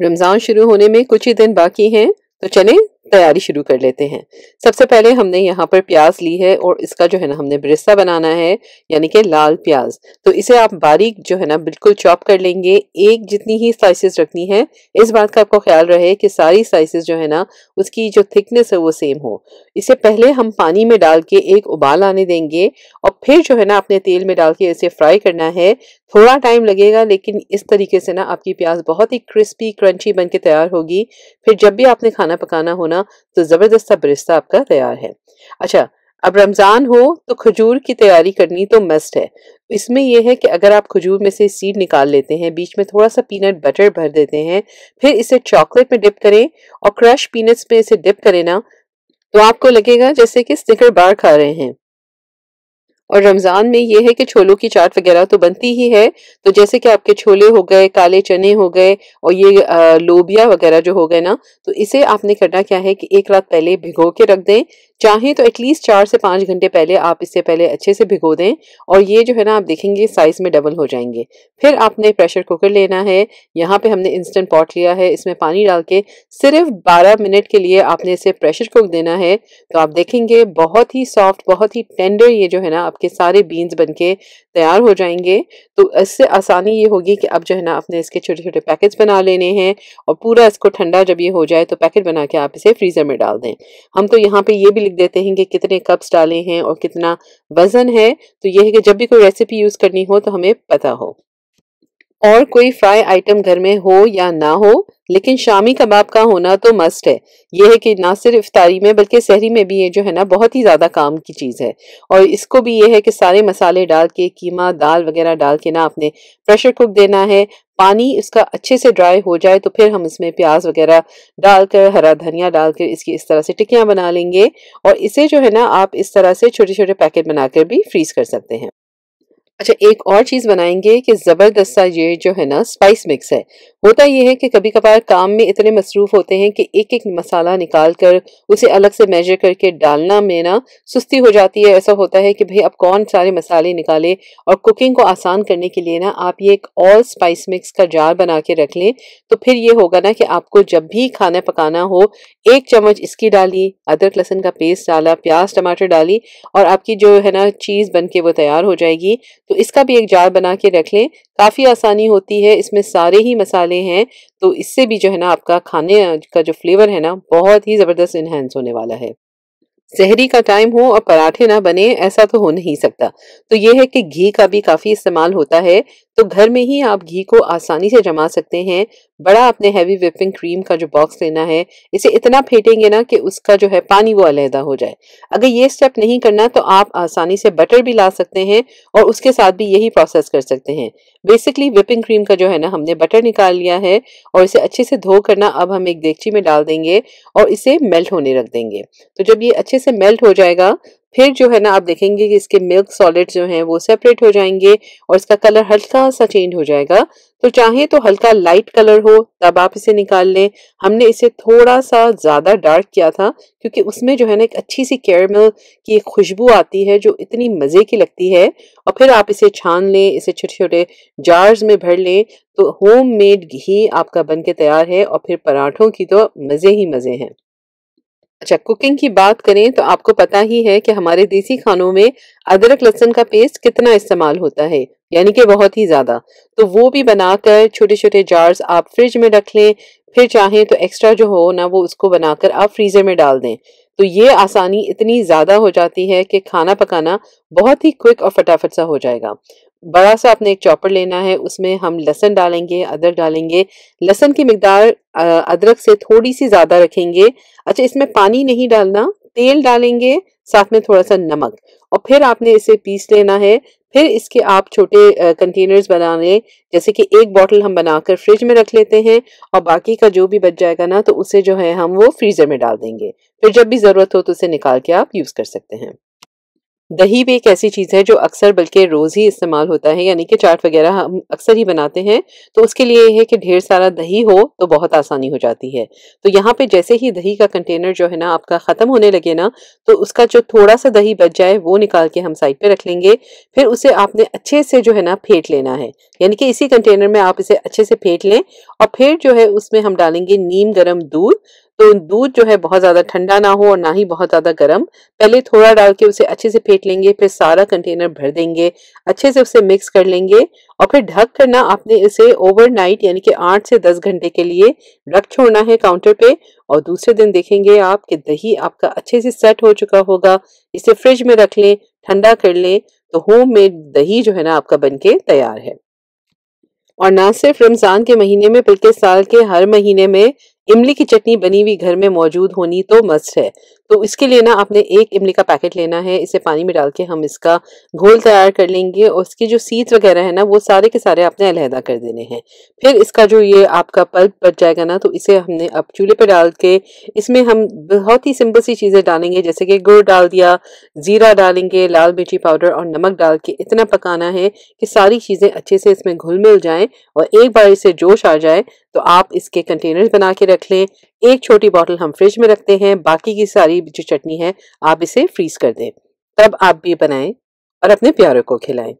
रमज़ान शुरू होने में कुछ ही दिन बाकी हैं तो चलें तैयारी शुरू कर लेते हैं। सबसे पहले हमने यहाँ पर प्याज ली है और इसका जो है ना हमने ब्रिस्ता बनाना है, यानी कि लाल प्याज। तो इसे आप बारीक जो है ना बिल्कुल चॉप कर लेंगे, एक जितनी ही स्लाइसेस रखनी है। इस बात का आपको ख्याल रहे कि सारी स्लाइसेस जो है ना उसकी जो थिकनेस है वो सेम हो। इसे पहले हम पानी में डाल के एक उबाल आने देंगे और फिर जो है ना अपने तेल में डाल के इसे फ्राई करना है। थोड़ा टाइम लगेगा, लेकिन इस तरीके से ना आपकी प्याज बहुत ही क्रिस्पी क्रंची बन के तैयार होगी। फिर जब भी आपने खाना पकाना होना तो ज़बरदस्त बरिस्ता आपका तैयार है। अच्छा अब रमज़ान हो तो खजूर की तैयारी करनी तो मस्ट है। इसमें यह है कि अगर आप खजूर में से सीड निकाल लेते हैं, बीच में थोड़ा सा पीनट बटर भर देते हैं, फिर इसे चॉकलेट में डिप करें और क्रश पीनट्स में इसे डिप करें ना तो आपको लगेगा जैसे कि स्निकर बार खा रहे हैं। और रमज़ान में ये है कि छोलों की चाट वगैरह तो बनती ही है। तो जैसे कि आपके छोले हो गए, काले चने हो गए और ये लोबिया वगैरह जो हो गए ना तो इसे आपने करना क्या है कि एक रात पहले भिगो के रख दें। चाहें तो एटलीस्ट चार से पाँच घंटे पहले आप इससे पहले अच्छे से भिगो दें और ये जो है ना आप देखेंगे साइज़ में डबल हो जाएँगे। फिर आपने प्रेशर कुकर लेना है, यहाँ पे हमने इंस्टेंट पॉट लिया है, इसमें पानी डाल के सिर्फ़ 12 मिनट के लिए आपने इसे प्रेशर कुक देना है। तो आप देखेंगे बहुत ही सॉफ्ट बहुत ही टेंडर ये जो है ना आपके सारे बीन्स बन के तैयार हो जाएँगे। तो इससे आसानी ये होगी कि अब जो है ना आपने इसके छोटे छोटे पैकेट्स बना लेने हैं और पूरा इसको ठंडा जब ये हो जाए तो पैकेट बना के आप इसे फ्रीज़र में डाल दें। हम तो यहाँ पे ये भी लिख देते हैं कि कितने कप्स डाले हैं और कितना वज़न है। तो यह है कि जब भी कोई रेसिपी यूज़ करनी हो तो हमें पता हो। और कोई फ्राई आइटम घर में हो या ना हो, लेकिन शामी कबाब का होना तो मस्ट है। ये है कि ना सिर्फ़ इफ्तारी में, बल्कि शहरी में भी ये जो है ना, बहुत ही ज़्यादा काम की चीज़ है। और इसको भी ये है कि सारे मसाले डाल के, कीमा, दाल वगैरह डाल के ना आपने प्रेशर कुक देना है। पानी इसका अच्छे से ड्राई हो जाए तो फिर हम इसमें प्याज वगैरह डालकर, हरा धनिया डालकर इसकी इस तरह से टिक्कियाँ बना लेंगे। और इसे जो है ना, आप इस तरह से छोटे छोटे पैकेट बनाकर भी फ्रीज कर सकते हैं। अच्छा एक और चीज़ बनाएँगे कि ज़बरदस्त सा ये जो है ना स्पाइस मिक्स है। होता यह है कि कभी कभार काम में इतने मसरूफ़ होते हैं कि एक एक मसाला निकाल कर उसे अलग से मेजर करके डालना में ना सुस्ती हो जाती है। ऐसा होता है कि भाई, अब कौन सारे मसाले निकाले और कुकिंग को आसान करने के लिए ना आप ये एक ऑल स्पाइस मिक्स का जार बना के रख लें। तो फिर ये होगा ना कि आपको जब भी खाना पकाना हो, एक चम्मच इसकी डाली, अदरक लहसन का पेस्ट डाला, प्याज टमाटर डाली और आपकी जो है ना चीज़ बन वो तैयार हो जाएगी। तो इसका भी एक जार बना के रख लें। काफ़ी आसानी होती है, इसमें सारे ही मसाले हैं तो इससे भी जो है ना आपका खाने का जो फ्लेवर है ना, बहुत ही ज़बरदस्त इन्हेंस होने वाला है। जहरी का टाइम हो और पराठे ना बने, ऐसा तो हो नहीं सकता। तो ये है कि घी का भी काफ़ी इस्तेमाल होता है। तो घर में ही आप घी को आसानी से जमा सकते हैं। बड़ा अपने हैवी विपिंग क्रीम का जो बॉक्स लेना है, इसे इतना फेंटेंगे ना कि उसका जो है पानी वो अलहदा हो जाए। अगर ये स्टेप नहीं करना तो आप आसानी से बटर भी ला सकते हैं और उसके साथ भी यही प्रोसेस कर सकते हैं। बेसिकली विपिंग क्रीम का जो है ना, हमने बटर निकाल लिया है और इसे अच्छे से धो करना अब हम एक देगची में डाल देंगे और इसे मेल्ट होने रख देंगे। तो जब ये अच्छे से मेल्ट हो जाएगा फिर जो है ना, आप देखेंगे कि इसके मिल्क सॉलिड जो हैं, वो सेपरेट हो जाएँगे और इसका कलर हल्का सा चेंज हो जाएगा। तो चाहे तो हल्का लाइट कलर हो, तब आप इसे निकाल लें। हमने इसे थोड़ा सा ज़्यादा डार्क किया था, क्योंकि उसमें जो है ना, एक अच्छी सी कैरमल की एक खुशबू आती है, जो इतनी मज़े की लगती है। और फिर आप इसे छान लें, इसे छोटे छोटे जार्स में भर लें तो होम मेड घी आपका बन के तैयार है और फिर पराठों की तो मज़े ही मज़े हैं। अच्छा कुकिंग की बात करें तो आपको पता ही है कि हमारे देसी खानों में अदरक लहसुन का पेस्ट कितना इस्तेमाल होता है, यानी कि बहुत ही ज़्यादा। तो वो भी बनाकर छोटे छोटे जार्स आप फ्रिज में रख लें, फिर चाहें तो एक्स्ट्रा जो हो ना, वो उसको बनाकर आप फ्रीज़र में डाल दें। तो ये आसानी इतनी ज़्यादा हो जाती है कि खाना पकाना बहुत ही क्विक और फटाफट सा हो जाएगा। बड़ा सा आपने एक चॉपर लेना है, उसमें हम लहसन डालेंगे, अदरक डालेंगे। लहसन की मकदार अदरक से थोड़ी सी ज़्यादा रखेंगे। अच्छा इसमें पानी नहीं डालना, तेल डालेंगे, साथ में थोड़ा सा नमक। और फिर आपने इसे पीस लेना है। फिर इसके आप छोटे कंटेनर्स बना लें जैसे कि एक बॉटल हम बनाकर फ्रिज में रख लेते हैं और बाकी का जो भी बच जाएगा ना तो उसे जो है हम वो फ्रीज़र में डाल देंगे। फिर जब भी ज़रूरत हो तो उसे निकाल के आप यूज़ कर सकते हैं। दही भी एक ऐसी चीज़ है जो अक्सर बल्कि रोज़ ही इस्तेमाल होता है, यानी कि चाट वगैरह हम अक्सर ही बनाते हैं तो उसके लिए ये है कि ढेर सारा दही हो तो बहुत आसानी हो जाती है। तो यहाँ पे जैसे ही दही का कंटेनर जो है ना आपका ख़त्म होने लगे ना तो उसका जो थोड़ा सा दही बच जाए, वो निकाल के हम साइड पे रख लेंगे, फिर उसे आपने अच्छे से जो है ना फेंट लेना है। यानी कि इसी कंटेनर में आप इसे अच्छे से फेंट लें और फिर जो है उसमें हम डालेंगे नीम गर्म दूध तो दूध जो है बहुत ज़्यादा ठंडा ना हो और ना ही बहुत ज़्यादा गर्म। पहले थोड़ा डाल के उसे अच्छे से फेंट लेंगे, फिर सारा कंटेनर भर देंगे, अच्छे से उसे मिक्स कर लेंगे और फिर ढक करना आपने इसे ओवरनाइट यानी कि आठ से दस घंटे के लिए रख छोड़ना है काउंटर पे और दूसरे दिन देखेंगे आप कि दही आपका अच्छे से सेट हो चुका होगा। इसे फ्रिज में रख लें, ठंडा कर लें तो होम मेड दही जो है ना आपका बनके तैयार है। और ना सिर्फ़ रमज़ान के महीने में, बल्कि साल के हर महीने में इमली की चटनी बनी हुई घर में मौजूद होनी तो मस्त है। तो इसके लिए ना आपने एक इमली का पैकेट लेना है, इसे पानी में डाल के हम इसका घोल तैयार कर लेंगे और उसकी जो सीत वगैरह है ना, वो सारे के सारे आपने अलहदा कर देने हैं। फिर इसका जो ये आपका पल्प बच जाएगा ना तो इसे हमने अब चूल्हे पे डाल के इसमें हम बहुत ही सिंपल सी चीज़ें डालेंगे, जैसे कि गुड़ डाल दिया, ज़ीरा डालेंगे, लाल मिर्ची पाउडर और नमक डाल के इतना पकाना है कि सारी चीज़ें अच्छे से इसमें घुल मिल जाएँ और एक बार इसे जोश आ जाए तो आप इसके कंटेनर्स बना के रख लें। एक छोटी बॉटल हम फ्रिज में रखते हैं। बाकी की सारी जो चटनी है, आप इसे फ्रीज कर दें। तब आप भी बनाएँ और अपने प्यारों को खिलाएँ।